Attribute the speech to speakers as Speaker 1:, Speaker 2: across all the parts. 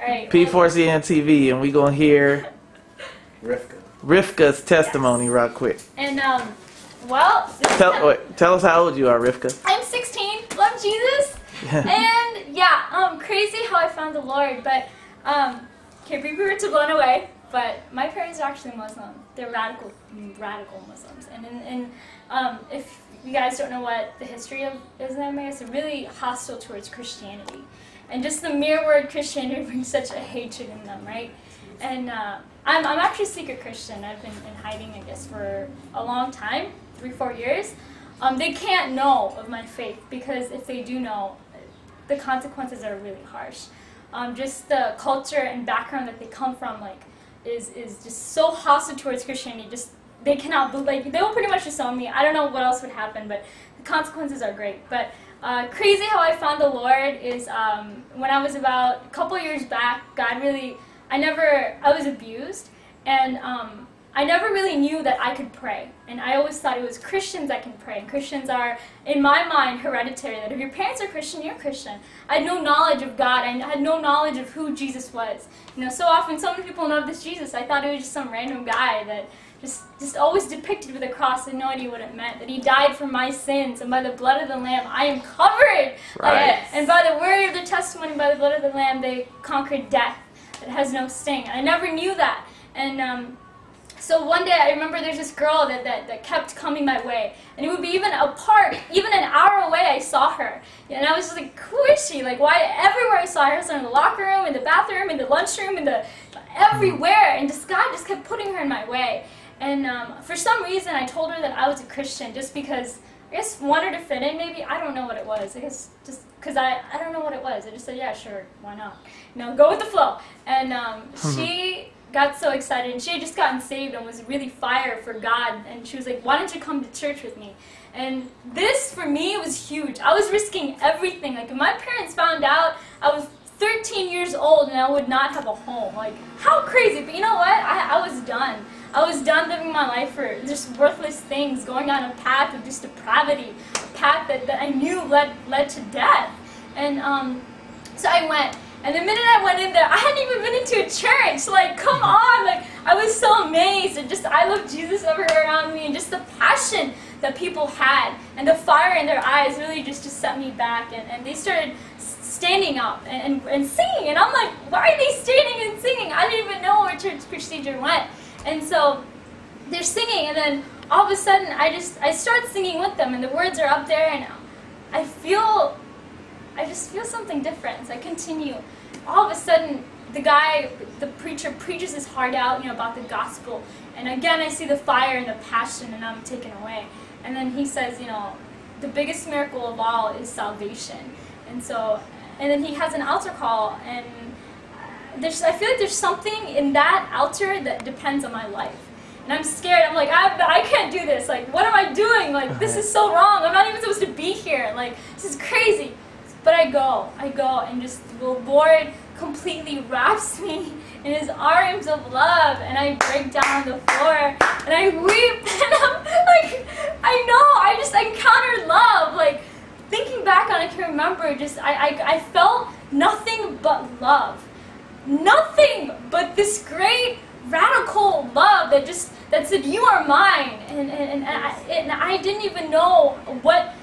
Speaker 1: All right.
Speaker 2: P4CN TV, and we gonna hear
Speaker 3: Rifqa.
Speaker 2: Rifqa's testimony
Speaker 1: Yes.
Speaker 2: real quick.
Speaker 1: And um, well,
Speaker 2: Tell, wait, tell us how old you are, Rifqa.
Speaker 1: I'm 16. Love Jesus. and yeah, um, crazy how I found the Lord. But um, can't be rude to blown away. But my parents are actually Muslim. They're radical, radical Muslims. And and, and um, if you guys don't know what the history of Islam is, they're really hostile towards Christianity. And just the mere word Christianity brings such a hatred in them, right? And uh, I'm, I'm actually a secret Christian. I've been in hiding, I guess, for a long time, three, four years. Um, they can't know of my faith because if they do know, the consequences are really harsh. Um, just the culture and background that they come from, like, is is just so hostile towards Christianity. Just they cannot like they will pretty much disown me. I don't know what else would happen, but the consequences are great. But uh, crazy how I found the Lord is um, when I was about a couple years back. God really, I never, I was abused, and um, I never really knew that I could pray. And I always thought it was Christians that can pray. And Christians are, in my mind, hereditary. That if your parents are Christian, you're Christian. I had no knowledge of God. I had no knowledge of who Jesus was. You know, so often so many people know this Jesus. I thought it was just some random guy that just just always depicted with a cross and no idea what it meant. That he died for my sins, and by the blood of the Lamb, I am covered
Speaker 2: Right.
Speaker 1: And by the word of the testimony, by the blood of the Lamb, they conquered death. It has no sting. I never knew that. And um, so one day I remember there's this girl that, that, that kept coming my way. And it would be even a park, even an hour away I saw her. And I was just like, who is she? Like why everywhere I saw her, so in the locker room, in the bathroom, in the lunchroom, in the everywhere. And just God just kept putting her in my way. And um, for some reason I told her that I was a Christian just because I guess wanted to fit in maybe. I don't know what it was. I guess just because I, I don't know what it was. I just said, yeah, sure, why not? You know, go with the flow. And um, she got so excited and she had just gotten saved and was really fired for God. And she was like, why don't you come to church with me? And this for me was huge. I was risking everything. Like if my parents found out I was 13 years old and I would not have a home. Like how crazy. But you know what? I, I was done. I was done living my life for just worthless things, going on a path of just depravity, a path that, that I knew led led to death. And um, so I went. And the minute I went in there, I hadn't even been into a church. Like, come on! Like, I was so amazed, and just I love Jesus everywhere around me, and just the passion that people had, and the fire in their eyes really just just set me back. And, and they started standing up and, and, and singing, and I'm like, why are they standing and singing? I didn't even know where church procedure went. And so they're singing, and then all of a sudden, I just I start singing with them, and the words are up there, and I feel I just feel something different. So I continue. All of a sudden, the guy, the preacher, preaches his heart out, you know, about the gospel. And again, I see the fire and the passion, and I'm taken away. And then he says, you know, the biggest miracle of all is salvation. And so, and then he has an altar call, and there's, I feel like there's something in that altar that depends on my life. And I'm scared. I'm like, I, I can't do this. Like, what am I doing? Like, this is so wrong. I'm not even supposed to be here. Like, this is crazy. But I go. I go, and just the Lord completely wraps me in His arms of love, and I break down on the floor, and I weep, and I'm like, I know. I just encountered love. Like, thinking back on it, I can remember just I, I, I felt nothing but love nothing but this great radical love that just that said you are mine. And and, and, I, and I didn't even know what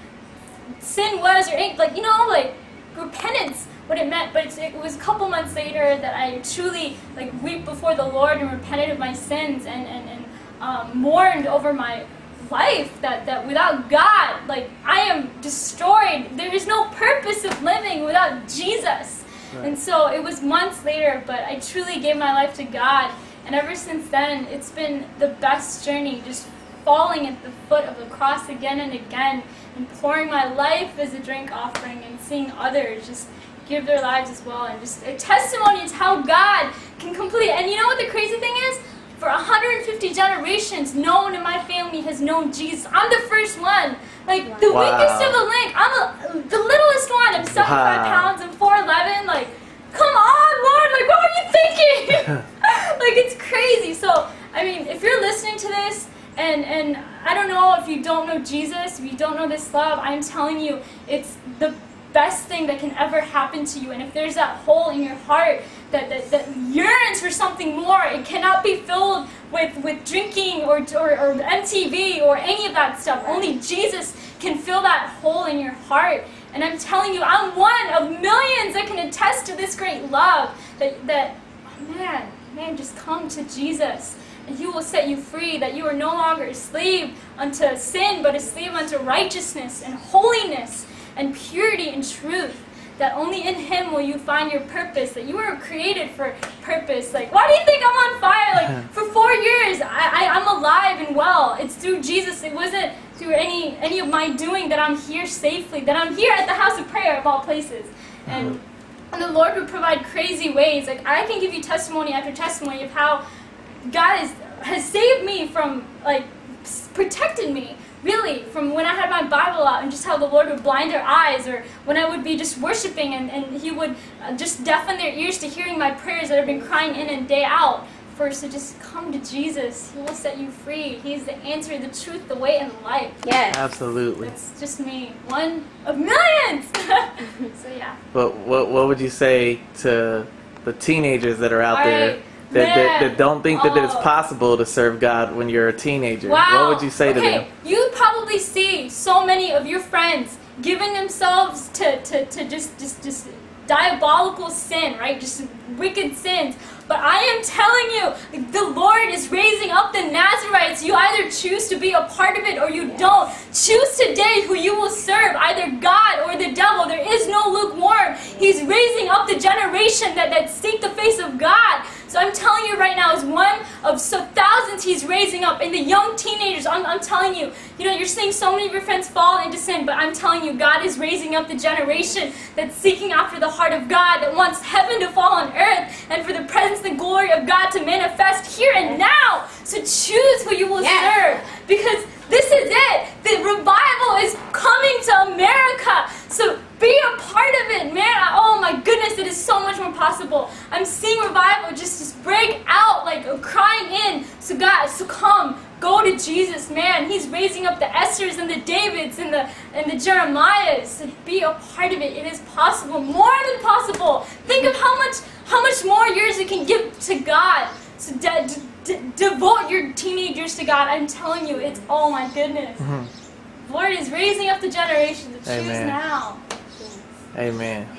Speaker 1: sin was or anything. Like you know like repentance what it meant. But it's, it was a couple months later that I truly like wept before the Lord and repented of my sins and and, and um, mourned over my life that, that without God like I am destroyed. There is no purpose of living without Jesus and so it was months later, but I truly gave my life to God. And ever since then, it's been the best journey, just falling at the foot of the cross again and again, and pouring my life as a drink offering, and seeing others just give their lives as well. And just a testimony to how God can complete. And you know what the crazy thing is? For 150 generations, no one in my family has known Jesus. I'm the first one. Like the
Speaker 2: Wow.
Speaker 1: weakest of the link. I'm a, the littlest one. I'm 75
Speaker 2: Wow.
Speaker 1: pounds and 4'11. Like, come on, Lord. Like, what were you thinking? like, it's crazy. So, I mean, if you're listening to this, and and I don't know if you don't know Jesus, if you don't know this love, I'm telling you, it's the best thing that can ever happen to you. And if there's that hole in your heart that, that, that yearns for something more. It cannot be filled with, with drinking or, or, or MTV or any of that stuff. Only Jesus can fill that hole in your heart. And I'm telling you, I'm one of millions that can attest to this great love. That, that oh man, man, just come to Jesus and he will set you free, that you are no longer a slave unto sin, but a slave unto righteousness and holiness and purity and truth. That only in him will you find your purpose, that you were created for purpose. Like, why do you think I'm on fire? Like, for four years, I, I, I'm alive and well. It's through Jesus. It wasn't through any, any of my doing that I'm here safely, that I'm here at the house of prayer of all places. And, and the Lord would provide crazy ways. Like, I can give you testimony after testimony of how God is, has saved me from, like, protected me, really, from when I had my Bible out and just how the Lord would blind their eyes, or when I would be just worshiping and, and He would uh, just deafen their ears to hearing my prayers that I've been crying in and day out. For us to just come to Jesus, He will set you free. He's the answer, the truth, the way, and the life.
Speaker 3: Yes.
Speaker 2: Absolutely.
Speaker 1: It's just me, one of millions. so yeah.
Speaker 2: But what what would you say to the teenagers that are out there
Speaker 1: Right.
Speaker 2: That, that, that don't think that it's
Speaker 1: Oh.
Speaker 2: possible to serve God when you're a teenager?
Speaker 1: Wow.
Speaker 2: What would you say to them?
Speaker 1: You probably see so many of your friends giving themselves to, to, to just, just, just diabolical sin, right? Just wicked sins. But I am telling you, the Lord is raising up the Nazarites. You either choose to be a part of it or you don't. Choose today who you will serve, either God or the devil. There is no lukewarm. He's raising up the generation that, that seek the face of God. So I'm telling you right now, as one of so thousands he's raising up, and the young teenagers, I'm, I'm telling you, you know, you're seeing so many of your friends fall into sin, but I'm telling you, God is raising up the generation that's seeking after the heart of God, that wants heaven to fall on earth, and for the presence and glory of God to manifest here and now. So choose who you will
Speaker 3: Yes.
Speaker 1: serve, because this is it. The revival is coming to America. So be a part of it, man. Oh my goodness, it is so much more possible. I'm seeing revival just, just break out, like uh, crying in. So God, so come, go to Jesus, man. He's raising up the Esthers and the Davids and the and the Jeremiahs. Be a part of it. It is possible, more than possible. Think of how much how much more years you can give to God. So de- de- devote your teenagers to God. I'm telling you, it's oh my goodness. Mm-hmm. Lord is raising up the generation to choose
Speaker 2: Amen.
Speaker 1: now.
Speaker 2: Amen.